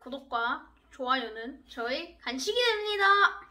구독과 좋아요는 저의 간식이 됩니다.